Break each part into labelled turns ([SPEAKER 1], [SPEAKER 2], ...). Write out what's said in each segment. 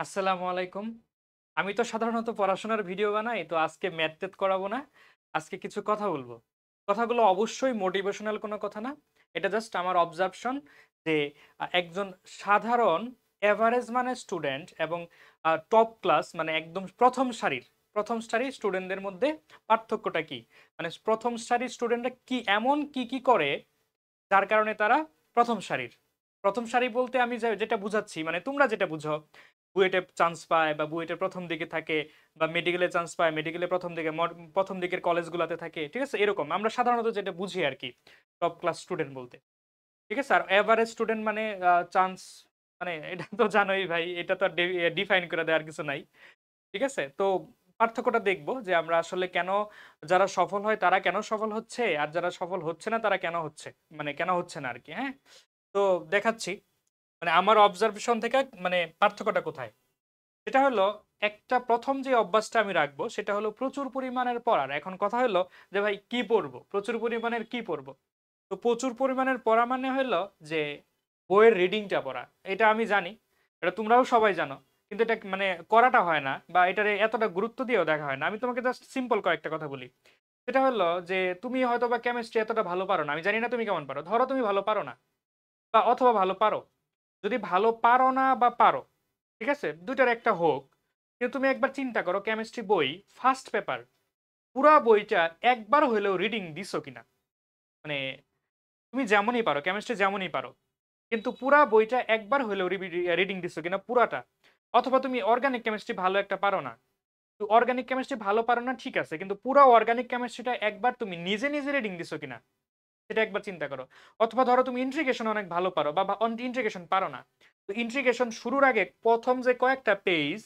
[SPEAKER 1] আসসালামু আলাইকুম। আমি তো সাধারণত পড়াশোনার ভিডিও বানাই। তো আজকে ম্যাথ-ট্যাথ করাবো না। আজকে কিছু কথা বলব। কথাগুলো অবশ্যই মোটিভেশনাল কোনো কথা না। এটা জাস্ট আমার অবজারভেশন যে একজন সাধারণ এভারেজ মানে স্টুডেন্ট এবং টপ ক্লাস মানে একদম প্রথম সারির প্রথম সারির স্টুডেন্টদের মধ্যে পার্থক্যটা কি? মানে প্রথম সারির স্টুডেন্টরা কি এমন কি, কি করে যার কারণে তারা প্রথম সারির। প্রথম সারি বলতে আমি যেটা বুঝাচ্ছি মানে তোমরা যেটা বুঝো বুয়েটে চান্স পায় বা বুয়েটের প্রথম দিকে থাকে বা মেডিকেলে চান্স পায়, মেডিকেলে প্রথম দিকে ১ম দিকের কলেজগুলোতে থাকে। ঠিক আছে? এরকম। আমরা সাধারণত যেটা বুঝি আর কি টপ ক্লাস স্টুডেন্ট বলতে। ঠিক আছে? আর এভারেজ স্টুডেন্ট মানে চান্স মানে এটা তো জানোই ভাই এটা তো ডিফাইন করে দেওয়ার কিছু নাই। ঠিক আছে? তো পার্থক্যটা দেখব যে আমরা আসলে কেন যারা সফল হয় তারা কেন সফল হচ্ছে আর যারা সফল হচ্ছে না তারা কেন হচ্ছে? মানে কেন হচ্ছে না আর কি হ্যাঁ? তো দেখাচ্ছি। মানে আমার অবজারভেশন থেকে মানে পার্থক্যটা কোথায়? সেটা হলো, একটা প্রথম যে অভ্যাসটা আমি রাখব, সেটা হলো প্রচুর পরিমাণের পড়ার। এখন কথা হলো যে ভাই, কি পড়ব? প্রচুর পরিমাণের কি পড়ব? তো প্রচুর পরিমাণের পড়া মানে হলো যে বইয়ের রিডিংটা পড়া। এটা আমি জানি। এটা তোমরাও সবাই জানো। কিন্তু এটা মানে করাটা হয় না বা এটার এতটা গুরুত্ব দিয়েও দেখা হয় না। আমি তোমাকে জাস্ট সিম্পল কয়েকটা কথা বলি। সেটা হলো যে, তুমি হয়তো বা কেমিস্ট্রি এতটা ভালো পারো না। আমি জানি না তুমি কেমন পারো। ধরো তুমি ভালো পারো না। বা অথবা ভালো পারো। যদি ভালো পারো না বা পারো, ঠিক আছে? ২ টার একটা হোক। কিন্তু তুমি একবার চিন্তা করো কেমিস্ট্রি বই ফার্স্ট পেপার পুরা বইটা একবার হইলেও রিডিং দিছো কিনা? মানে তুমি যেমনই পারো, কেমিস্ট্রি যেমনই পারো। কিন্তু পুরা বইটা একবার হলেও রিডিং দিছো কিনা পুরাটা। অথবা তুমি অর্গানিক কেমিস্ট্রি ভালো একটা পারো না। তো অর্গানিক কেমিস্ট্রি ভালো পারো না ঠিক আছে। কিন্তু পুরা অর্গানিক কেমিস্ট্রিটা একবার তুমি নিজে, নিজে রিডিং দিছো কিনা? সেটা একবার চিন্তা করো। অথবা ধরো তুমি ইন্টিগ্রেশন অনেক ভালো পারো বা, ইন্টিগ্রেশন পারো না। তো ইন্টিগ্রেশন শুরুর আগে প্রথম যে কয়েকটা পেজ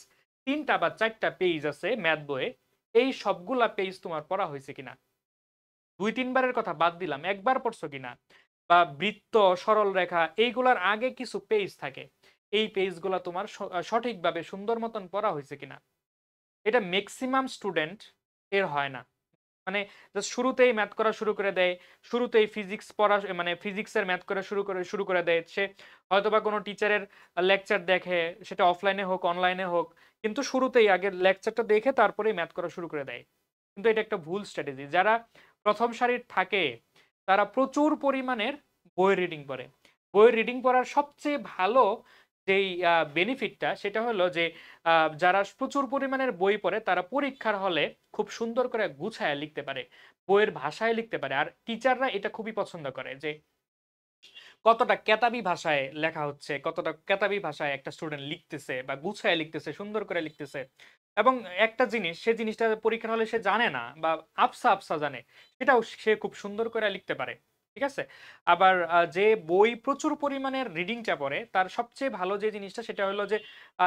[SPEAKER 1] তিনটা বা চারটা পেজ আছে ম্যাথ বইয়ে, এই সবগুলা পেজ তোমার পড়া হয়েছে কিনা? দুই তিনবারের কথা বাদ দিলাম। একবার পড়ছো কিনা? বা বৃত্ত, সরল রেখা এইগুলার আগে কিছু পেজ থাকে। এই পেজগুলা তোমার সঠিকভাবে সুন্দর মতন পড়া হয়েছে কিনা? এটা ম্যাক্সিমাম স্টুডেন্ট এর হয় না। মানে শুরুতেই ম্যাথ করা শুরু করে দেয়। শুরুতেই ফিজিক্স পড়া মানে ফিজিক্সের ম্যাথ করা শুরু করে শুরু করে দেয়। সে হয়তোবা কোনো টিচারের লেকচার দেখে, সেটা অফলাইনে হোক, অনলাইনে হোক। কিন্তু শুরুতেই আগে লেকচারটা দেখে তারপরেই ম্যাথ করা শুরু করে দেয়। কিন্তু এটা একটা ভুল স্ট্র্যাটেজি। যারা প্রথম সারির থাকে তারা প্রচুর পরিমাণের বই রিডিং পড়ে। বই রিডিং পড়ার সবচেয়ে ভালো যেই বেনিফিটটা সেটা হলো যে যারা প্রচুর পরিমাণের বই পড়ে তারা পরীক্ষার হলে খুব সুন্দর করে গুছায়া লিখতে পারে। বইয়ের ভাষায় লিখতে পারে। আর টিচাররা এটা খুবই পছন্দ করে যে কতটা কেতাবি ভাষায় লেখা হচ্ছে, কতটা কেতাবি ভাষায় একটা স্টুডেন্ট লিখতেছে বা গুছায় লিখতেছে, সুন্দর করে লিখতেছে। এবং একটা জিনিস সে জিনিসটা পরীক্ষার হলে সে জানে না বা আফসা আফসা জানে। সেটাও সে খুব সুন্দর করে লিখতে পারে। ঠিক আছে? আবার যে বই প্রচুর পরিমাণের রিডিংটা পড়ে তার সবচেয়ে ভালো যে জিনিসটা সেটা হলো যে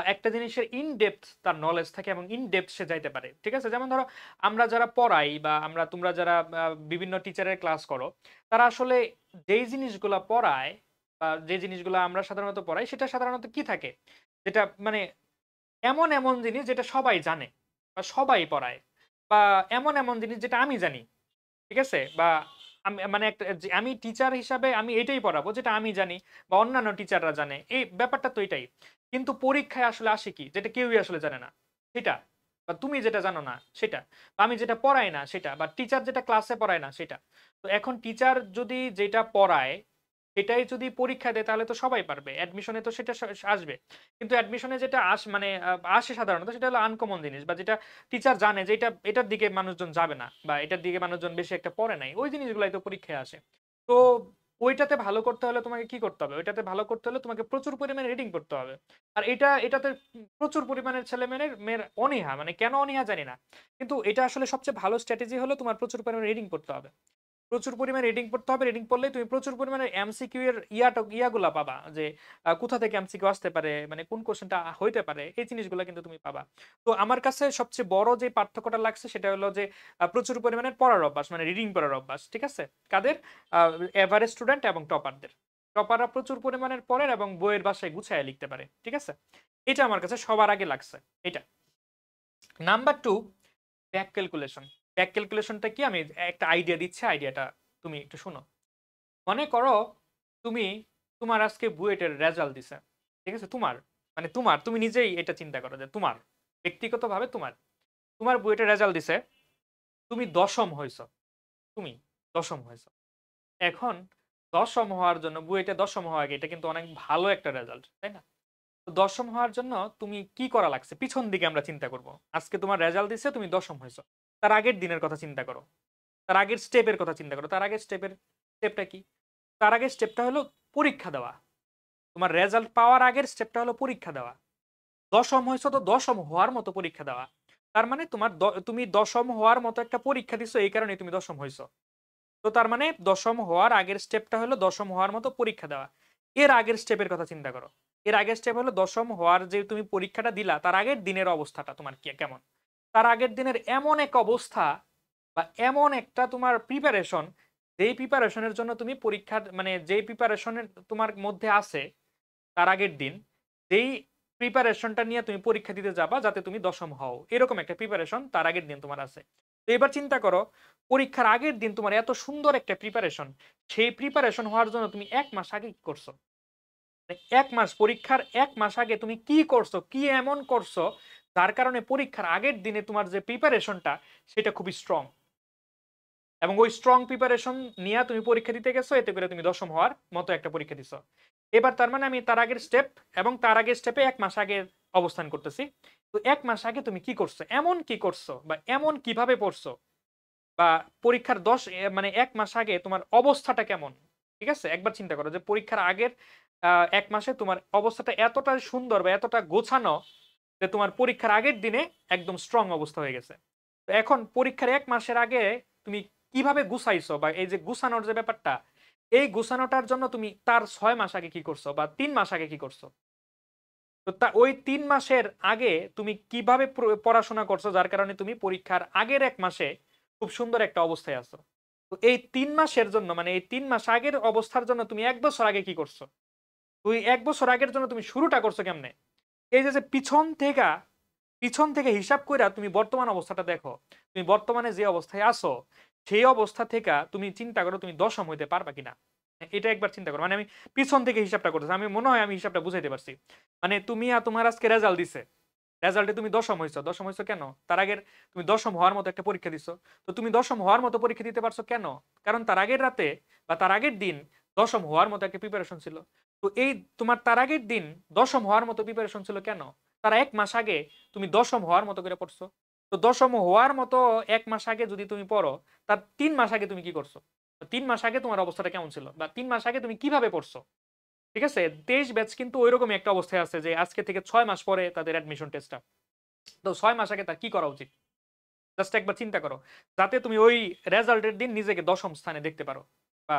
[SPEAKER 1] একটা জিনিসের ইন ডেপথ তার নলেজ থাকে এবং ইন ডেপথ সে যাইতে পারে। ঠিক আছে? যেমন ধরো আমরা যারা পড়াই বা আমরা তোমরা যারা বিভিন্ন টিচারের ক্লাস করো, তারা আসলে যেই জিনিসগুলা পড়ায় বা যে জিনিসগুলা আমরা সাধারণত পড়াই সেটা সাধারণত কি থাকে? যেটা মানে এমন, এমন জিনিস যেটা সবাই জানে বা সবাই পড়ায় বা এমন, এমন জিনিস যেটা আমি জানি। ঠিক আছে? বা মানে একটা আমি টিচার হিসাবে আমি এটাই পড়াবো যেটা আমি জানি বা অন্যান্য টিচাররা জানে। এই ব্যাপারটা তো এটাই। কিন্তু পরীক্ষায় আসলে আসে কি? যেটা কেউই আসলে জানে না। সেটা। বা তুমি যেটা জানো না, সেটা। বা আমি যেটা পড়াই না, সেটা। বা টিচার যেটা ক্লাসে পড়ায় না, সেটা। তো এখন টিচার যদি যেটা পড়ায় সেটাই যদি পরীক্ষা দেয় তাহলে তো সবাই পারবে। অ্যাডমিশনে তো সেটা আসবে। কিন্তু অ্যাডমিশনে যেটা আস মানে আসে সাধারণত সেটা হলো আনকমন জিনিস বা যেটা টিচার জানে যে এটা, এটার দিকে মানুষজন যাবে না বা এটার দিকে মানুষজন বেশি একটা পড়ে নাই। ওই জিনিসগুলাই তো পরীক্ষায় আসে। তো ওইটাতে ভালো করতে হলে তোমাকে কি করতে হবে? ওইটাতে ভালো করতে হলে তোমাকে প্রচুর পরিমাণে রিডিং করতে হবে। আর এটা, এটাতে প্রচুর পরিমাণের ছেলে মেয়ের মেয়ের অনীহা মানে কেন অনীহা জানি না। কিন্তু এটা আসলে সবচেয়ে ভালো স্ট্র্যাটেজি হলো তোমার প্রচুর পরিমাণে রিডিং করতে হবে। প্রচুর পরিমাণে রিডিং পড়তে হবে। রিডিং পড়লেই তুমি প্রচুর পরিমাণে এমসিকিউ এর ইয়াটা ইয়াগুলা পাবা। যে কোথা থেকে এমসিকিউ আসতে পারে, মানে কোন কোয়েশ্চেনটা হইতে পারে এই জিনিসগুলা কিন্তু তুমি পাবা। তো আমার কাছে সবচেয়ে বড় যে পার্থক্যটা লাগছে সেটা হলো যে প্রচুর পরিমাণের পড়ার অভ্যাস মানে রিডিং পড়ার অভ্যাস। ঠিক আছে? কাদের? এভারেজ স্টুডেন্ট এবং টপারদের। টপাররা প্রচুর পরিমাণের পড়েন এবং বইয়ের ভাষায় গুছায়া লিখতে পারে। ঠিক আছে? এটা আমার কাছে সবার আগে লাগছে। এটা। Number 2 back calculation. ব্যাক ক্যালকুলেশনটা কি? আমি একটা আইডিয়া দিচ্ছি, আইডিয়াটা তুমি একটু শোনো। মনে করো তুমি তোমার আজকে বুয়েটের রেজাল্ট দিছে। ঠিক আছে? তোমার মানে তোমার তুমি নিজেই এটা চিন্তা করো যে তোমার ব্যক্তিগতভাবে তোমার তোমার বুয়েটের রেজাল্ট দিছে তুমি দশম হয়েছ তুমি দশম হয়েছ এখন দশম হওয়ার জন্য বুয়েটে দশম হওয়া আগে এটা কিন্তু অনেক ভালো একটা রেজাল্ট তাই না তো দশম হওয়ার জন্য তুমি কি করা লাগছে পিছন দিকে আমরা চিন্তা করব আজকে তোমার রেজাল্ট দিছে তুমি দশম হয়েছ তার আগের দিনের কথা চিন্তা করো। তার আগের স্টেপের কথা চিন্তা করো। তার আগের স্টেপের স্টেপটা কি? তার আগের স্টেপটা হলো পরীক্ষা দেওয়া। তোমার রেজাল্ট পাওয়ার আগের স্টেপটা হলো পরীক্ষা দেওয়া। দশম হয়েছে তো দশম হওয়ার মতো পরীক্ষা দেওয়া। তার মানে তোমার তুমি দশম হওয়ার মতো একটা পরীক্ষা দিছো, এই কারণে তুমি দশম হয়েছ। তো তার মানে দশম হওয়ার আগের স্টেপটা হলো দশম হওয়ার মতো পরীক্ষা দেওয়া। এর আগের স্টেপের কথা চিন্তা করো। এর আগের স্টেপ হলো দশম হওয়ার যে তুমি পরীক্ষাটা দিলা, তার আগের দিনের অবস্থাটা তোমার কি, কেমন? তার আগের দিনের এমন এক অবস্থা বা এমন একটা তোমার প্রিপারেশন যেই প্রিপারেশনের জন্য তুমি পরীক্ষার মানে যেই প্রিপারেশনের তোমার মধ্যে আছে, তার আগের দিন, যেই প্রিপারেশনটা নিয়ে তুমি পরীক্ষা দিতে যাবা যাতে তুমি দশম হও। এরকম একটা প্রিপারেশন তার আগের দিন তোমার আছে। তো এবার চিন্তা করো, পরীক্ষার আগের দিন তোমার এত সুন্দর একটা প্রিপারেশন সেই প্রিপারেশন হওয়ার জন্য তুমি এক মাস আগে কি করছ? মানে এক মাস, পরীক্ষার এক মাস আগে তুমি কি করছ, কি এমন করছ যার কারণে পরীক্ষার আগের দিনে তোমার যে প্রিপারেশনটা সেটা খুবই স্ট্রং এবং ওই স্ট্রং প্রিপারেশন নিয়ে তুমি পরীক্ষা দিতে গেছো, এতে করে তুমি দশম হওয়ার মতো একটা পরীক্ষা দিছো। এবার তার মানে আমি তার আগের স্টেপ এবং তার আগের স্টেপে এক মাস আগে অবস্থান করতেছি। তো এক মাস আগে তুমি কি করছ? এমন কি করছ বা এমন কীভাবে পড়ছো? বা পরীক্ষার দশ মানে এক মাস আগে তোমার অবস্থাটা কেমন? ঠিক আছে? একবার চিন্তা করো যে পরীক্ষার আগের এক মাসে তোমার অবস্থাটা এতটা সুন্দর বা এতটা গোছানো যে তোমার পরীক্ষার আগের দিনে একদম স্ট্রং অবস্থা হয়ে গেছে। তো এখন পরীক্ষার এক মাসের আগে তুমি কীভাবে গুছাইছো বা এই যে গুছানোর যে ব্যাপারটা, এই গুছানোটার জন্য তুমি তার ছয় মাস আগে কি করছ বা তিন মাস আগে কি করছ? তো তা ওই তিন মাসের আগে তুমি কীভাবে পড়াশোনা করছ, যার কারণে তুমি পরীক্ষার আগের এক মাসে খুব সুন্দর একটা অবস্থায় আছো। তো এই তিন মাসের জন্য মানে এই তিন মাস আগের অবস্থার জন্য তুমি এক বছর আগে কি করছ? তুই এক বছর আগের জন্য তুমি শুরুটা করছ কেমনে? এই যে পিছন থেকে পিছন থেকে হিসাব করে তুমি বর্তমান অবস্থাটা দেখো। তুমি বর্তমানে যে অবস্থায় আছো, সেই অবস্থা থেকে তুমি চিন্তা করো তুমি দশম হইতে পারবা কিনা। এটা একবার চিন্তা করো। মানে আমি পিছন থেকে হিসাবটা করতেছি, আমি মনে হয় আমি হিসাবটা বুঝাইতে পারছি। মানে তুমি আর তোমার আজকে রেজাল্ট দিছে। রেজাল্টে তুমি দশম হয়েছো দশম হয়েছো কেন? তার আগের তুমি দশম হওয়ার মতো একটা পরীক্ষা দিছো। তো তুমি দশম হওয়ার মতো পরীক্ষা দিতে পারছ কেন? কারণ তার আগের রাতে বা তার আগের দিন দশম হওয়ার মতো একটা প্রিপারেশন ছিল। তো এই তোমার তার আগের দিন দশম হওয়ার মতো প্রিপারেশন ছিল কেন? তার এক মাস আগে তুমি দশম হওয়ার মতো করে পড়ছো। তো দশম হওয়ার মতো এক মাস আগে যদি তুমি পড়ো, তার তিন মাস আগে তুমি কি করছ? তিন মাস আগে তোমার অবস্থাটা কেমন ছিল? বা তিন মাস আগে তুমি কীভাবে পড়ছো? ঠিক আছে? তেইশ ব্যাচ কিন্তু ওই রকমই একটা অবস্থায় আছে যে আজকে থেকে ছয় মাস পরে তাদের অ্যাডমিশন টেস্টটা তো ছয় মাস আগে তার কি করা উচিত? জাস্ট একবার চিন্তা করো। যাতে তুমি ওই রেজাল্টের দিন নিজেকে দশম স্থানে দেখতে পারো। বা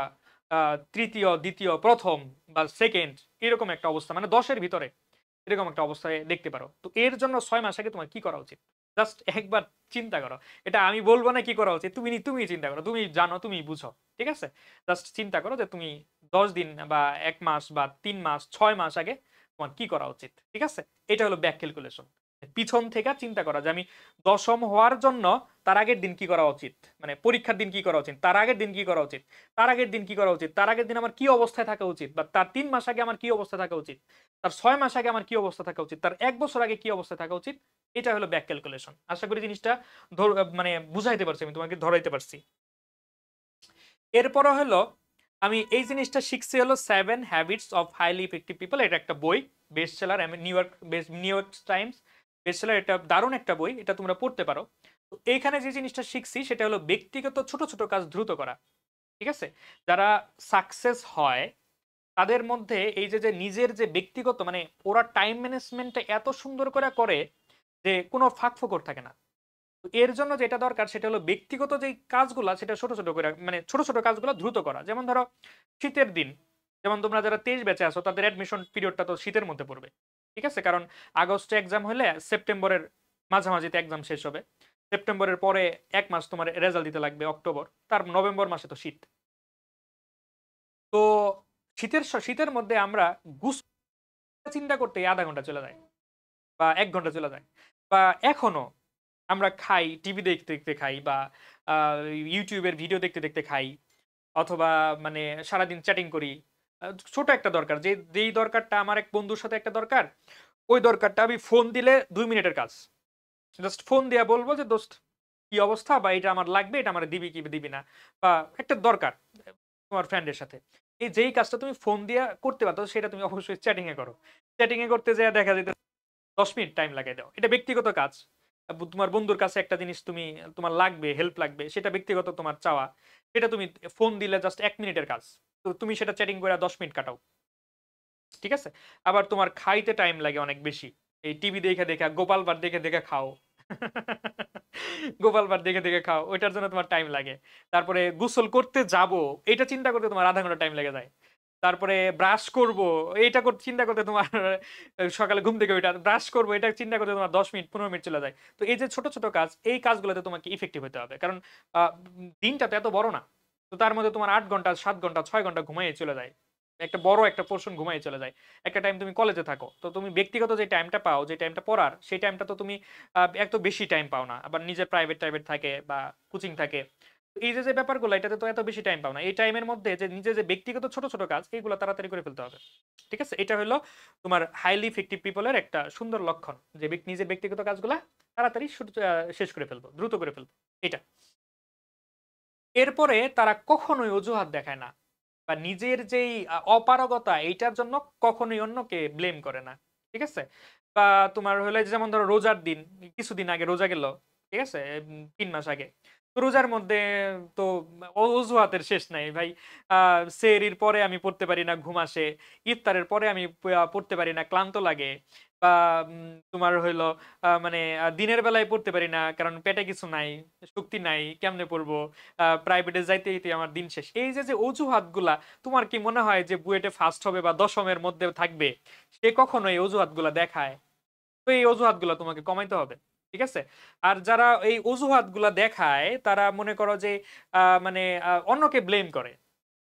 [SPEAKER 1] তৃতীয়, দ্বিতীয়, প্রথম বা সেকেন্ড এরকম একটা অবস্থা মানে দশের ভিতরে এরকম একটা অবস্থায় দেখতে পারো। তো এর জন্য ছয় মাস আগে তোমার কি করা উচিত? জাস্ট একবার চিন্তা করো। এটা আমি বলব না কি করা উচিত, তুমি তুমি চিন্তা করো, তুমি জানো, তুমি বুঝো, ঠিক আছে? জাস্ট চিন্তা করো যে তুমি দশ দিন বা এক মাস বা তিন মাস, ছয় মাস আগে তোমার কি করা উচিত, ঠিক আছে? এটা হলো ব্যাক ক্যালকুলেশন পিছন থেকে চিন্তা করা যে আমি দশম হওয়ার জন্য তার আগের দিন কি করা উচিত? মানে পরীক্ষার দিন কি করা উচিত? তার আগের দিন কি করা উচিত? তার আগের দিন কি করা উচিত? তার আগের দিন আমার কি অবস্থায় থাকা উচিত? বা তার তিন মাস আগে আমার কি অবস্থা থাকা উচিত? তার ছয় মাস আগে আমার কি অবস্থা থাকা উচিত? তার এক বছর আগে কি অবস্থা থাকা উচিত? এটা হলো ব্যাক ক্যালকুলেশন। আশা করি জিনিসটা মানে বুঝাইতে পারছি, আমি তোমাকে ধরাইতে পারছি। এরপর হলো, আমি এই জিনিসটা শিখছি হলো seven habits of highly effective people এটা একটা বই best seller New York New York Times best seller এটা দারুণ একটা বই, এটা তোমরা পড়তে পারো। তো এইখানে যে জিনিসটা শিখছি, সেটা হলো ব্যক্তিগত ছোট ছোট কাজ দ্রুত করা, ঠিক আছে? যারা সাকসেস হয়, তাদের মধ্যে এই যে যে নিজের যে ব্যক্তিগত মানে ওরা টাইম ম্যানেজমেন্টটা এত সুন্দর করে করে যে কোনো ফাঁক ফোকর থাকে না। এর জন্য যেটা দরকার, সেটা হলো ব্যক্তিগত যে কাজগুলো, সেটা ছোট ছোট করে মানে ছোট ছোট কাজগুলো দ্রুত করা। যেমন ধরো, শীতের দিন, যেমন তোমরা যারা তেইশ বেঁচে আসো তাদের অ্যাডমিশন পিরিয়ডটা তো শীতের মধ্যে পড়বে। ঠিক আছে? কারণ আগস্টে এক্সাম হলে সেপ্টেম্বরের মাঝামাঝিতে এক্সাম শেষ হবে। সেপ্টেম্বরের পরে এক মাস তোমার রেজাল্ট দিতে লাগবে, অক্টোবর। তার নভেম্বর মাসে তো শীত। তো শীতের শীতের মধ্যে আমরা গুস চিন্তা করতে আধা ঘণ্টা চলে যায় বা এক ঘণ্টা চলে যায়। বা এখনও আমরা খাই টিভি দেখতে দেখতে খাই বা ইউটিউবের ভিডিও দেখতে দেখতে খাই। অথবা মানে সারাদিন চ্যাটিং করি। ছোট একটা দরকার। যে, যেই দরকারটা আমার এক বন্ধুর সাথে একটা দরকার, ওই দরকারটা আমি ফোন দিলে দুই মিনিটের কাজ। জাস্ট ফোন দিয়ে বলব যে, দোস্ত, কি অবস্থা? বা এটা আমার লাগবে? এটা আমার দিবি কি দিবি না? বা একটা দরকার তোমার ফ্রেন্ডের সাথে। এই যেই কাজটা তুমি ফোন দিয়ে করতে পারতো সেটা তুমি অবশ্যই চ্যাটিংয়ে করো। চ্যাটিংয়ে করতে যেয়ে দেখা যেতে দশ মিনিট টাইম লাগাই দাও। এটা ব্যক্তিগত কাজ। তোমার বন্ধুর কাছে একটা জিনিস তুমি, তোমার লাগবে হেল্প লাগবে, সেটা ব্যক্তিগত তোমার চাওয়া। সেটা তুমি ফোন দিলে জাস্ট এক মিনিটের কাজ। তো তুমি সেটা চ্যাটিং করে দশ মিনিট কাটাও। ঠিক আছে? আবার তোমার খাইতে টাইম লাগে অনেক বেশি। এই টিভি দেখে দেখে, গোপাল বার দেখে দেখে খাও। গোপাল বার দেখে দেখে খাও। ওইটার জন্য তোমার টাইম লাগে। তারপরে গোসল করতে যাব। এটা চিন্তা করতে তোমার আধা ঘণ্টা টাইম লেগে যায়। তারপরে ব্রাশ করব। এইটা করতে চিন্তা করতে তোমার সকালে ঘুম থেকে ওইটা ব্রাশ করব। এটা চিন্তা করতে তোমার দশ মিনিট, পনেরো মিনিট চলে যায়। তো এই যে ছোট ছোট কাজ, এই কাজগুলোতে তোমাকে ইফেক্টিভ হতে হবে। কারণ দিনটা তো এত বড় না। তো তার মধ্যে তোমার আট ঘণ্টা, সাত ঘণ্টা, ছয় ঘণ্টা ঘুমাইয়ে চলে যায়। একটা বড় একটা পোর্শন ঘুমাই চলে যায়। একটা টাইম তুমি কলেজে থাকো। তো তুমি ব্যক্তিগত যে টাইমটা পাও, যে টাইমটা পড়ার, সেই টাইমটা তো তুমি এত বেশি টাইম পাও না। আবার নিজের প্রাইভেট টাইভেট থাকে বা কোচিং থাকে। এই যে যে ব্যাপারগুলো, এটাতে তো এত বেশি টাইম পাও না। এই টাইমের মধ্যে যে নিজে যে ব্যক্তিগত ছোট ছোট কাজ, এইগুলো তাড়াতাড়ি করে ফেলতে হবে। ঠিক আছে? এটা হলো তোমার হাইলি ইফেক্টিভ পিপলের একটা সুন্দর লক্ষণ। যে নিজের ব্যক্তিগত কাজগুলা তাড়াতাড়ি শেষ করে ফেলব, দ্রুত করে ফেলব। এটা এরপরে তারা কখনোই অজুহাত দেখায় না বা নিজের যেই অপারগতা এইটার জন্য কখনোই অন্যকে ব্লেম করে না, ঠিক আছে? বা তোমার হলে যেমন ধরো রোজার দিন, কিছুদিন আগে, রোজা গেল, ঠিক আছে? তিন মাস আগে। রোজার মধ্যে তো অজুহাতের শেষ নাই, ভাই। আহ সেহরির পরে আমি পড়তে পারি না, ঘুম আসে। ইফতারের পরে আমি পড়তে পারি না, ক্লান্ত লাগে। বা তোমার হইল মানে দিনের বেলায় পড়তে পারি না, কারণ পেটে কিছু নাই, শক্তি নাই, কেমনে পড়ব? প্রাইভেটে যাইতে যেতে আমার দিন শেষ। এই যে যে অজুহাতগুলা, তোমার কি মনে হয় যে বুয়েটে ফার্স্ট হবে বা দশমের মধ্যে থাকবে? সে কখনো এই অজুহাতগুলা দেখায়। তো এই অজুহাতগুলো তোমাকে কমাইতে হবে। ঠিক আছে? আর যারা এই অজুহাতগুলা দেখায়, তারা মনে করো যে মানে অন্যকে ব্লেম করে।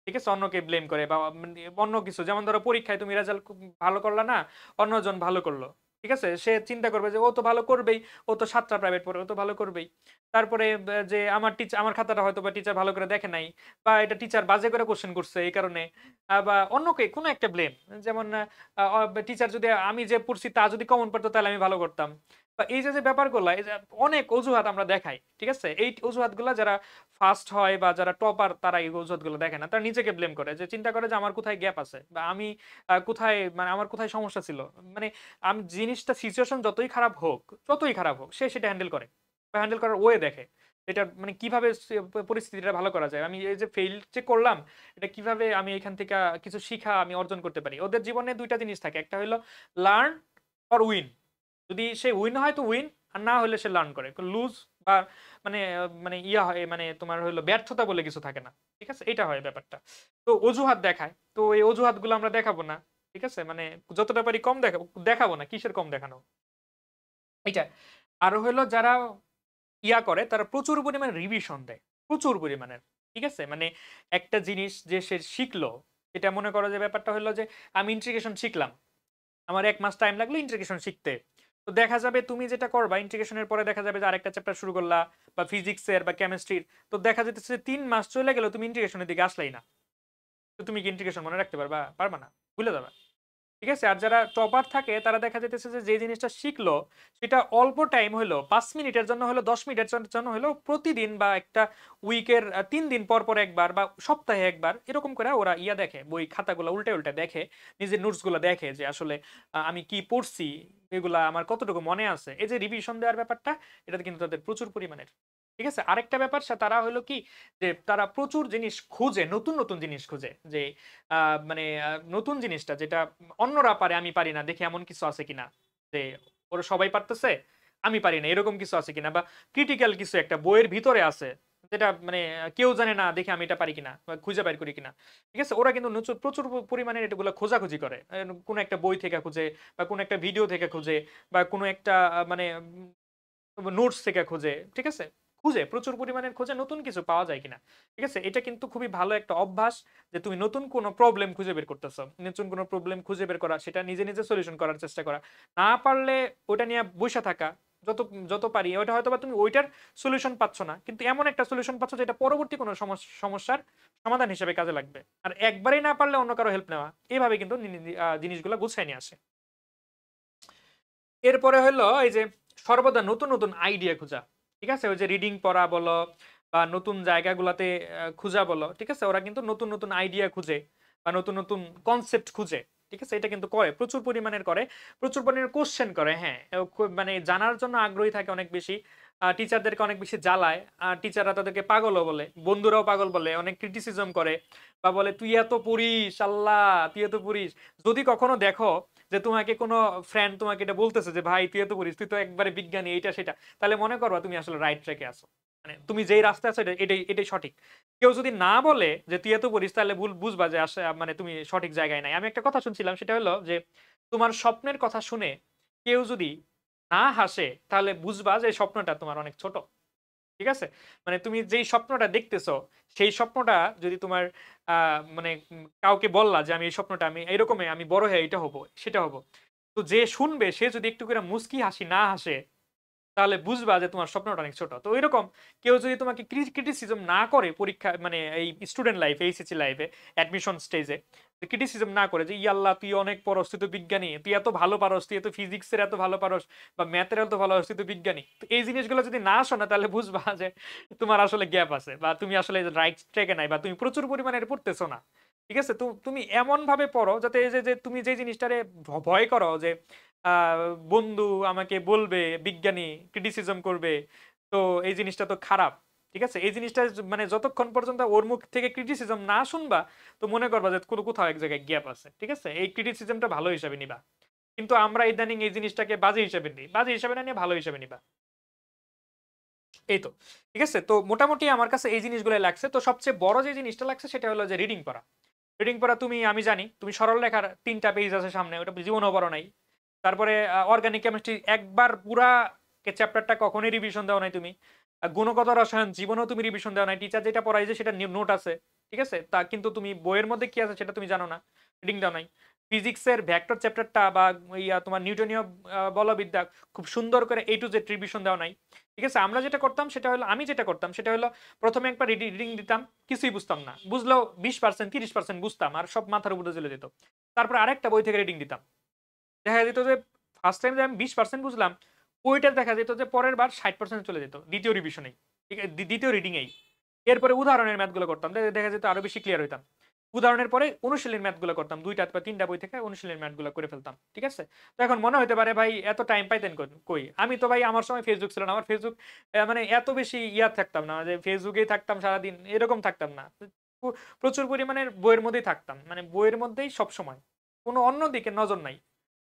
[SPEAKER 1] ঠিক আছে? অন্যকে ব্লেম করে বা মানে অন্য কিছু। যেমন ধরো পরীক্ষায় তুমি রেজাল্ট ভালো করলা না, অন্যজন ভালো করল। ঠিক আছে? সে চিন্তা করবে যে, ও তো ভালো করবেই। ও তো সাতটা প্রাইভেট পড়ে, ও তো ভালো করবেই। তারপরে যে আমার টিচার আমার খাতাটা হয়তো বা টিচার ভালো করে দেখে নাই বা, এটা টিচার বাজে করে কোশ্চেন করছে এই কারণে। বা, অন্যকে কোনো একটা ব্লেম যেমন টিচার যদি আমি যে পড়ছি তা যদি কমন পড়তো, তাহলে আমি ভালো করতাম। এই যে যে ব্যাপারগুলো, এই যে অনেক অজুহাত আমরা দেখাই, ঠিক আছে? এই অজুহাতগুলো যারা ফার্স্ট হয় বা যারা টপার তারা এই অজুহাতগুলো দেখে না। তারা নিজেকে ব্লেম করে যে, চিন্তা করে যে, আমার কোথায় গ্যাপ আছে বা আমি কোথায় মানে আমার কোথায় সমস্যা ছিল? মানে আমি জিনিসটা সিচুয়েশন যতই খারাপ হোক, যতই খারাপ হোক, সে সেটা হ্যান্ডেল করে। বা হ্যান্ডেল করার ওয়ে দেখে। এটা মানে কীভাবে পরিস্থিতিটা ভালো করা যায়? আমি এই যে ফেল যে করলাম, এটা কীভাবে আমি এখান থেকে কিছু শিখা আমি অর্জন করতে পারি? ওদের জীবনে দুইটা জিনিস থাকে। একটা হলো লার্ন অর উইন যদি সে উইন হয় তো উইন আর না হলে সে লার্ন করে। লুজ বা মানে মানে ইয়া হয় মানে তোমার হলো ব্যর্থতা বলে কিছু থাকে না। ঠিক আছে? এটা হয় ব্যাপারটা। তো অজুহাত দেখায়। তো এই অজুহাতগুলো আমরা দেখাবো না। ঠিক আছে? মানে যতটা পারি কম দেখাবো দেখাবো না, কিসের কম দেখানো? এইটা। আর হলো যারা ইয়া করে, তারা প্রচুর পরিমাণে রিভিশন দেয়। প্রচুর পরিমাণের। ঠিক আছে? মানে একটা জিনিস যে সে শিখলো, এটা মনে করো যে ব্যাপারটা হলো যে, আমি ইন্টিগ্রেশন শিখলাম। আমার এক মাস টাইম লাগল ইন্টিগ্রেশন শিখতে। তো দেখা যাবে তুমি যেটা করবা ইন্টিগ্রেশনের পরে দেখা যাবে যে আরেকটা চ্যাপ্টার শুরু করলা, বা ফিজিক্সের বা কেমিস্ট্রির তো দেখা যেতেছে যে তিন মাস চলে গেল তুমি ইন্টিগ্রেশনের দিকে আসলাই না। তো তুমি কি ইন্টিগ্রেশন মনে রাখতে পারবা? পারবা না? ভুলে যাবে। ঠিক আছে? আর যারা টপার থাকে, তারা দেখা যেতেছে যে যে জিনিসটা শিখলো, সেটা অল্প টাইম হলো, পাঁচ মিনিটের জন্য হলো, দশ মিনিটের জন্য হলো, প্রতিদিন বা একটা উইকের তিন দিন পর পর একবার বা সপ্তাহে একবার এরকম করে ওরা ইয়া দেখে, বই খাতাগুলো উল্টে উল্টে দেখে, নিজের নোটসগুলো দেখে যে, আসলে আমি কি পড়ছি? এগুলা আমার কতটুকু মনে আছে? এই যে রিভিশন দেওয়ার ব্যাপারটা, এটাতে কিন্তু তাদের প্রচুর পরিমাণের ঠিক আছে? আরেকটা ব্যাপার তারা হলো কি? যে তারা প্রচুর জিনিস খুঁজে, নতুন নতুন জিনিস খুঁজে। যে মানে নতুন জিনিসটা যেটা অন্যরা পারে, আমি পারি না, দেখি এমন কিছু আছে কিনা? যে, ওরা সবাই পারতেছে, আমি পারি না, এরকম কিছু আছে কিনা? বা ক্রিটিক্যাল কিছু একটা বইয়ের ভিতরে আছে, যেটা মানে কেউ জানে না, দেখি আমি এটা পারি কিনা খুঁজে বের করি কিনা। ঠিক আছে? ওরা কিন্তু প্রচুর প- পরিমাণে এগুলো খোঁজাখুঁজি করে। কোনো একটা বই থেকে খুঁজে, বা কোনো একটা ভিডিও থেকে খুঁজে, বা কোনো একটা মানে নোটস থেকে খুঁজে, ঠিক আছে? খুঁজে, প্রচুর পরিমাণের খোঁজে নতুন কিছু পাওয়া যায় কিনা। ঠিক আছে? এটা কিন্তু খুবই ভালো একটা অভ্যাস যে তুমি নতুন কোনো প্রবলেম খুঁজে বের করতেছো। নতুন কোনো প্রবলেম খুঁজে বের করা, সেটা নিজে নিজে সলিউশন করার চেষ্টা করা। না পারলে ওটা নিয়ে বসে থাকা, যত যত পারি ওটা হয়তো বা তুমি ওইটার সলিউশন পাচ্ছ না। কিন্তু এমন একটা সলিউশন পাচ্ছ যেটা পরবর্তী কোনো সমস- সমস্যার সমাধান হিসেবে কাজে লাগবে। আর একবারেই না পারলে অন্য কারও হেল্প নেওয়া এইভাবে কিন্তু জিনিসগুলো গুছিয়ে নিয়ে আসে। এরপরে হলো এই যে সর্বদা নতুন নতুন আইডিয়া খোঁজা। ঠিক আছে? ওই যে রিডিং পড়া বলো বা নতুন জায়গাগুলোতে খোঁজা বলো, ঠিক আছে? ওরা কিন্তু নতুন নতুন আইডিয়া খুঁজে বা নতুন নতুন কনসেপ্ট খুঁজে, ঠিক আছে? এটা কিন্তু করে, প্রচুর পরিমাণের করে, প্রচুর পরিমাণের কোশ্চেন করে হ্যাঁ? মানে জানার জন্য আগ্রহী থাকে অনেক বেশি টিচারদেরকে অনেক বেশি জ্বালায়, আর টিচাররা তাদেরকে পাগলও বলে, বন্ধুরাও পাগল বলে, অনেক ক্রিটিসিজম করে বা বলে, তুই এত পড়িস, আল্লাহ, তুই এত পড়িস। যদি কখনো দেখো যে তোমাকে কোনো ফ্রেন্ড তোমাকে এটা বলতেছে যে, ভাই, তুই এত পড়িস তুই তো একবারে বিজ্ঞানী, এইটা সেটা। তাহলে মনে করবা তুমি আসলে রাইট ট্র্যাকে আছো। মানে তুমি যেই রাস্তায় আছো, এটা- এটাই এটাই সঠিক। কেউ যদি না বলে যে, তুই এত করিস, তাহলে ভুল, বুঝবা যে আসলে মানে তুমি সঠিক জায়গায় নাই। আমি একটা কথা শুনছিলাম, সেটা হলো যে, তোমার স্বপ্নের কথা শুনে কেউ যদি না হাসে, তাহলে বুঝবা যে স্বপ্নটা তোমার অনেক ছোট। ঠিক আছে? মানে তুমি যেই স্বপ্নটা দেখতেছো, সেই স্বপ্নটা যদি তোমার মানে কাউকে বললা যে আমি এই স্বপ্নটা, আমি এরকমই আমি বড় হয়ে এটা হব, সেটা হব। তো যে শুনবে, সে যদি একটু করে মুস্কি হাসি না হাসে তাহলে বুঝবা যে তোমার স্বপ্নটা অনেক ছোট। তো এরকম কেউ যদি তোমাকে ক্রিটিসিজম না করে পরীক্ষা মানে এই স্টুডেন্ট লাইফে এইচএসসি লাইফে অ্যাডমিশন স্টেজে ক্রিটিসিজম না করে যে ইয়াল্লা তুই অনেক পরস তুই তো বিজ্ঞানী, তুই এত ভালো পারস, তুই এত ফিজিক্সের এত ভালো পারস, বা ম্যাথের এত ভালো তুই তো বিজ্ঞানী। তো এই জিনিসগুলো যদি না শোনা, তাহলে বুঝবা যে তোমার আসলে গ্যাপ আছে, বা তুমি আসলে রাইট ট্রেকে নাই, বা তুমি প্রচুর পরিমাণে পড়তেছো না। ঠিক আছে? তো তুমি এমন ভাবে পড়ো যাতে এই যে তুমি যে জিনিসটারে ভয় করো যে বন্ধু আমাকে বলবে, বিজ্ঞানী ক্রিটিসিজম করবে, তো এই জিনিসটা তো খারাপ, ঠিক আছে? এই জিনিসটা মানে যতক্ষণ পর্যন্ত ওর মুখ থেকে ক্রিটিসিজম না শুনবা, তো মনে করবা যে কোনো কোথাও এক জায়গায় গ্যাপ আছে, ঠিক আছে? এই ক্রিটিসিজমটা ভালো হিসাবে নিবা। কিন্তু আমরা ইদানিং এই জিনিসটাকে বাজে হিসাবে নিই। বাজে হিসাবে না নিয়ে ভালো হিসাবে নিবা। এই তো, ঠিক আছে? তো মোটামুটি আমার কাছে এই জিনিসগুলো লাগছে। তো সবচেয়ে বড় যে জিনিসটা লাগছে সেটা হলো যে রিডিং পড়া। রিডিং পড়া তুমি, আমি জানি, তুমি সরল লেখার তিনটা পেজ আছে সামনে, ওটা জীবনও বড় নাই। তারপরে অর্গানিক কেমিস্ট্রি একবার পুরা চ্যাপ্টারটা কখনোই রিভিশন দেওয়া নাই তুমি। গুণগত রসায়ন জীবনেও তুমি রিভিশন দেওয়া নাই। টিচার যেটা পড়াইছে সেটা নোট আছে, ঠিক আছে? তা কিন্তু তুমি বইয়ের মধ্যে কি আছে সেটা তুমি জানো না রিডিং দেওয়া নাই। ফিজিক্সের ভ্যাক্টর চ্যাপ্টারটা বা ইয়া তোমার নিউটনীয় বলবিদ্যা খুব সুন্দর করে এই টু জেড রিভিশন দেওয়া নাই, ঠিক আছে? আমরা যেটা করতাম সেটা হলো, আমি যেটা করতাম সেটা হলো, প্রথমে একবার রিডিং দিতাম, কিছুই বুঝতাম না। বুঝলেও বিশ পার্সেন্ট তিরিশ পার্সেন্ট বুঝতাম, আর সব মাথার উপরে চলে যেত। তারপর আরেকটা বই থেকে রিডিং দিতাম। দেখা যেত যে ফার্স্ট টাইম যে আমি বিশ পার্সেন্ট বুঝলাম ওইটা দেখা যেত যে পরের বার ষাট পার্সেন্ট চলে যেত দ্বিতীয় রিভিশনেই ঠিক আছে দ্বিতীয় রিডিংয়েই এরপরে উদাহরণের ম্যাথগুলো করতাম দেখা যেত আরও বেশি ক্লিয়ার হইতাম। উদাহরণের পরে অনুশীলনের ম্যাথগুলো করতাম, দুইটা বা তিনটা বই থেকে অনুশীলনের ম্যাথগুলো করে ফেলতাম, ঠিক আছে? তো এখন মনে হতে পারে ভাই, এত টাইম পাইতেন কই- আমি তো ভাই আমার সময় ফেসবুক ছিল না আমার ফেসবুক মানে এত বেশি ইয়া থাকতাম না যে ফেসবুকেই থাকতাম সারাদিন, এরকম থাকতাম না। প্রচুর পরিমাণের বইয়ের মধ্যেই থাকতাম মানে বইয়ের মধ্যেই সব সময় কোনো অন্য দিকে নজর নাই।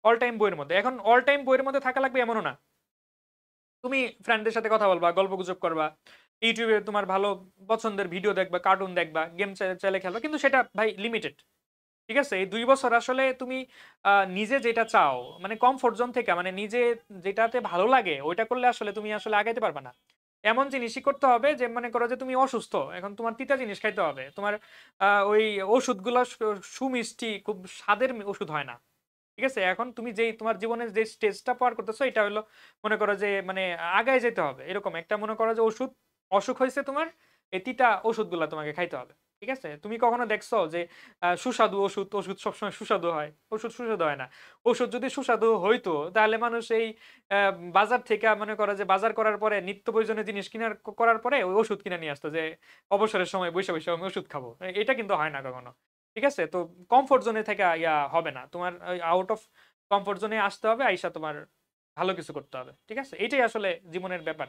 [SPEAKER 1] অল টাইম বইয়ের মধ্যে। এখন অল টাইম বইয়ের মধ্যে থাকা লাগবে এমনও না। তুমি ফ্রেন্ডদের সাথে কথা বলবা, গল্প গুজব করবা ইউটিউবে তোমার ভালো পছন্দের ভিডিও দেখবা কার্টুন দেখবা গেম চাইলে খেলবা, কিন্তু সেটা ভাই লিমিটেড ঠিক আছে? এই দুই বছর আসলে তুমি নিজে যেটা চাও মানে কমফোর্ট জোন থেকে মানে নিজে যেটাতে ভালো লাগে, ওইটা করলে আসলে তুমি আসলে আগাইতে পারবে না। এমন জিনিসই করতে হবে যে, মনে করো যে তুমি অসুস্থ, এখন তোমার তিতা জিনিস খাইতে হবে। তোমার ওই ওষুধগুলো সুমিষ্টি, খুব স্বাদের ওষুধ হয় না। ঠিক আছে? এখন তুমি যেই তোমার জীবনের যে স্টেজটা পার করতেছো, এটা হলো মনে করো যে মানে আগায় যেতে হবে। এরকম একটা মনে করো যে ওষুধ, অসুখ হয়েছে তোমার, এই তিতা ওষুধগুলো তোমাকে খাইতে হবে। ঠিক আছে? তুমি কখনো দেখছ যে সুস্বাদু ওষুধ ওষুধ সবসময় সুস্বাদু হয়? ওষুধ সুস্বাদু হয় না। ওষুধ যদি সুস্বাদু হইতো, তাহলে মানুষ এই বাজার থেকে মনে করো যে বাজার করার পরে নিত্য প্রয়োজনীয় জিনিস কিনার, করার পরে ওই ওষুধ কিনে নিয়ে আসতো যে, অবসরের সময় বসে বসে আমি ওষুধ খাব। এটা কিন্তু হয় না কখনো। ঠিক আছে? তো কমফোর্ট জোনে থেকে ইয়া হবে না। তোমার আউট অফ কমফোর্ট জোনে আসতে হবে, আইসা তোমার ভালো কিছু করতে হবে। ঠিক আছে? এটাই আসলে জীবনের ব্যাপার।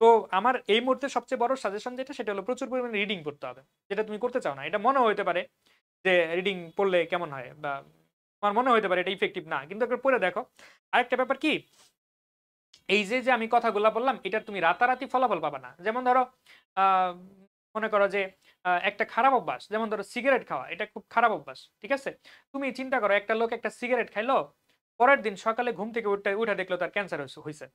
[SPEAKER 1] তো আমার এই মুহূর্তে সবচেয়ে বড় সাজেশন যেটা, সেটা হলো প্রচুর পরিমাণে রিডিং পড়তে হবে। যেটা তুমি করতে চাও না। এটা মনে হতে পারে যে রিডিং পড়লে কেমন হয় বা আমার মনে হতে পারে এটা ইফেক্টিভ না। কিন্তু একবার পড়ে দেখো। আরেকটা ব্যাপার কি? এই যে যে আমি কথাগুলো বললাম এটা তুমি রাতারাতি ফলাফল পাবা না। যেমন ধরো মনে করো যে একটা খারাপ অভ্যাস। যেমন ধরো সিগারেট খাওয়া, এটা খুব খারাপ অভ্যাস, ঠিক আছে? তুমি চিন্তা করো, একটা লোক একটা সিগারেট খাইলো, পরের দিন সকালে ঘুম থেকে উঠে উঠে দেখল তার ক্যান্সার হয়েছে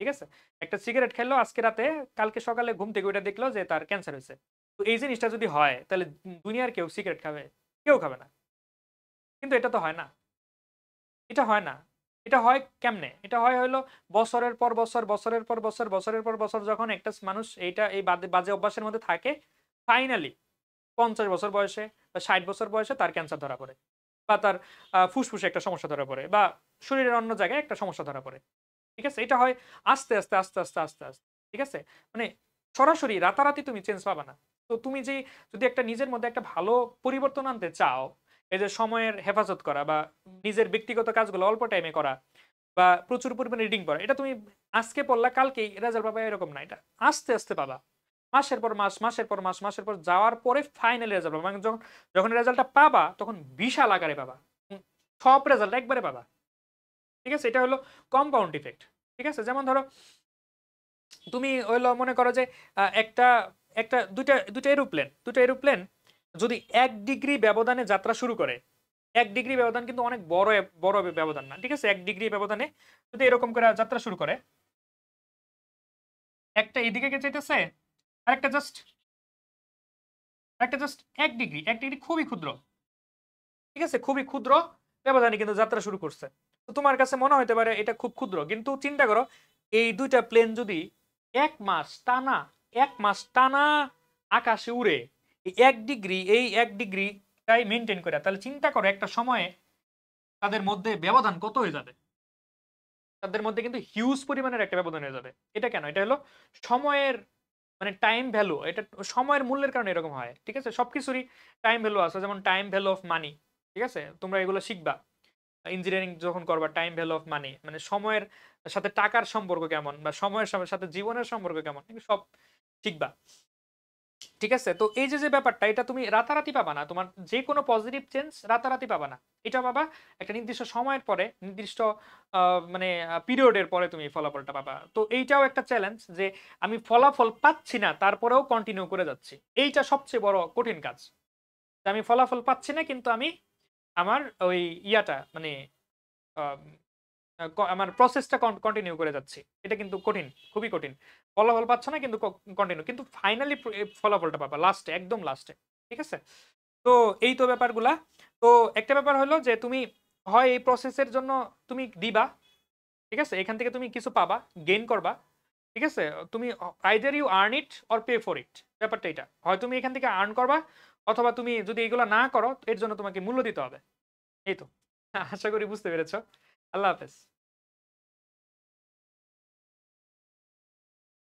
[SPEAKER 1] ঠিক আছে? একটা সিগারেট খেলো আজকে রাতে, কালকে সকালে ঘুম থেকে উঠে দেখল যে তার ক্যান্সার হয়েছে তো এই জিনিসটা যদি হয়, তাহলে দুনিয়ার কেউ সিগারেট খাবে, কেউ খাবে না। কিন্তু এটা তো হয় না। এটা হয় না। এটা হয় কেমনে? এটা হয় হলো বছরের পর বছর, বছরের পর বছর, বছরের পর বছর যখন একটা মানুষ এইটা, এই বাজে অভ্যাসের মধ্যে থাকে ফাইনালি পঞ্চাশ বছর বয়সে বা ষাট বছর বয়সে তার ক্যান্সার ধরা পড়ে বা তার ফুসফুসে একটা সমস্যা ধরা পড়ে বা শরীরের অন্য জায়গায় একটা সমস্যা ধরা পড়ে। ঠিক আছে? এটা হয় আস্তে আস্তে আস্তে আস্তে আস্তে আস্তে। ঠিক আছে? মানে সরাসরি রাতারাতি তুমি চেঞ্জ পাবা না। তো তুমি যে যদি একটা নিজের মধ্যে একটা ভালো পরিবর্তন আনতে চাও, এই যে সময়ের হেফাজত করা বা নিজের ব্যক্তিগত কাজগুলো অল্প টাইমে করা বা প্রচুর পরিমাণে রিডিং পড়া, এটা তুমি আজকে পড়লা, কালকেই রেজাল্ট পাবা এরকম না। এটা আস্তে আস্তে পাবা। মাসের পর মাস, মাসের পর মাস, মাসের পর যাওয়ার পরে ফাইনাল রেজাল্ট পাবা। মানে যখন যখন রেজাল্টটা পাবা, তখন বিশাল আকারে পাবা। সব রেজাল্ট একবারে পাবা। ঠিক আছে? এটা হলো কম্পাউন্ড ইফেক্ট ঠিক আছে? যেমন ধরো, তুমি হইল মনে করো যে একটা একটা, দুইটা দুইটা এরোপ্লেন দুটো এরোপ্লেন যদি এক ডিগ্রি ব্যবধানে যাত্রা শুরু করে, এক ডিগ্রি ব্যবধান কিন্তু অনেক বড় বড় ব্যবধান না। ঠিক আছে? এক ডিগ্রি ব্যবধানে যদি এরকম করে যাত্রা শুরু করে, একটা এদিকে কে চাইতেছে আর একটা জাস্ট একটা জাস্ট এক ডিগ্রি এক ডিগ্রি খুবই ক্ষুদ্র। ঠিক আছে? খুবই ক্ষুদ্র, ব্যবধানে কিন্তু যাত্রা শুরু করছে। তো তোমার কাছে মনে হতে পারে এটা খুব ক্ষুদ্র, কিন্তু চিন্তা করো, এই দুইটা প্লেন যদি এক মাস টানা, এক মাস টানা আকাশে উড়ে এক ডিগ্রি এই এক ডিগ্রিটাই মেনটেন করে, তাহলে চিন্তা করো একটা সময়ে তাদের মধ্যে ব্যবধান কত হয়ে যাবে? তাদের মধ্যে কিন্তু হিউজ পরিমাণের একটা ব্যবধান হয়ে যাবে। এটা কেন? এটা হলো সময়ের মানে টাইম ভ্যালু এটা সময়ের মূল্যের কারণে এরকম হয়, ঠিক আছে? সব কিছুরই টাইম ভ্যালু আছে, যেমন টাইম ভ্যালু অফ মানি ঠিক আছে? তোমরা এগুলো শিখবা। ইঞ্জিনিয়ারিং যখন করবা টাইম ভ্যালু অফ মানি মানে সময়ের সাথে টাকার সম্পর্ক কেমন বা সময়ের সাথে- জীবনের সম্পর্ক কেমন সব শিখবা। ঠিক আছে? তো এই যে যে ব্যাপারটা, এটা তুমি রাতারাতি পাবা না। তোমার যে কোনো পজিটিভ চেঞ্জ রাতারাতি পাবা না। এটা পাবা একটা নির্দিষ্ট সময়ের পরে, নির্দিষ্ট মানে পিরিয়ডের পরে তুমি ফলাফলটা পাবা। তো এইটাও একটা চ্যালেঞ্জ যে আমি ফলাফল পাচ্ছি না, তারপরেও কন্টিনিউ করে যাচ্ছি। এইটা সবচেয়ে বড় কঠিন কাজ। আমি ফলাফল পাচ্ছি না, কিন্তু আমি আমার ওই ইয়াটা মানে আমার প্রসেসটা কন্টিনিউ করে যাচ্ছি। এটা কিন্তু কঠিন, খুবই কঠিন। ফলাফল পাচ্ছ না, কিন্তু কন্টিনিউ কিন্তু ফাইনালি ফলাফলটা পাবা লাস্টে একদম লাস্টে ঠিক আছে? তো এই তো ব্যাপারগুলা। তো একটা ব্যাপার হলো যে তুমি হয় এই প্রসেসের জন্য তুমি দিবা, ঠিক আছে? এখান থেকে তুমি কিছু পাবা গেইন করবা, ঠিক আছে? তুমি either you earn it or pay for it ব্যাপারটা এটা। হয় তুমি এখান থেকে আর্ন করবা, অথবা তুমি যদি এগুলো না করো, এর জন্য তোমাকে মূল্য দিতে হবে। এই তো, আশা করি বুঝতে পেরেছ। আল্লাহ হাফেজ